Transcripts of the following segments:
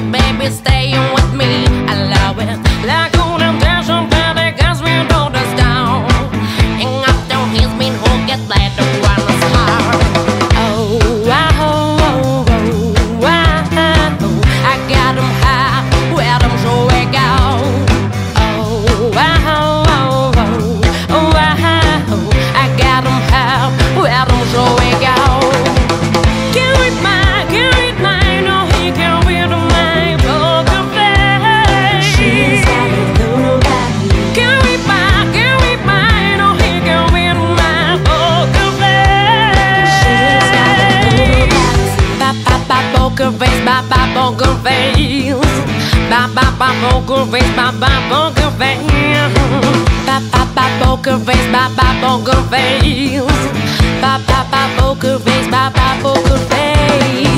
baby, staying with me. Poker face, ba ba poker face. Ba ba ba poker face, ba ba poker face. Ba ba ba poker face, ba ba poker face. Ba ba ba poker face, ba ba poker face.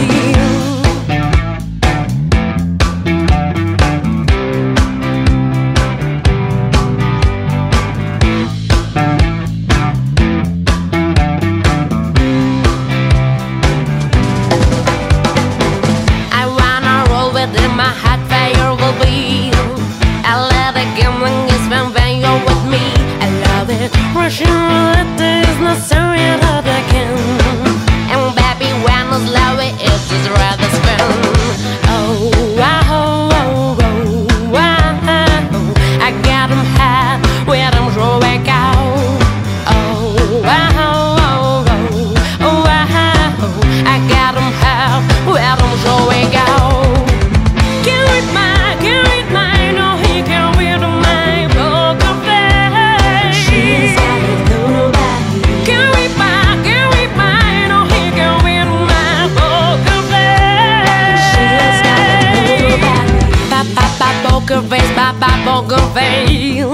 Within my heart poker face, ba ba poker face.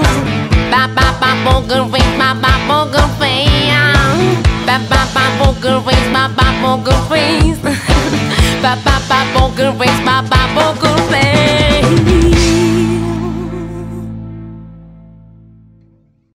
Ba ba ba poker face, ba ba poker face. Ba ba ba poker face, ba ba poker face. Ba ba ba poker face, ba ba poker face.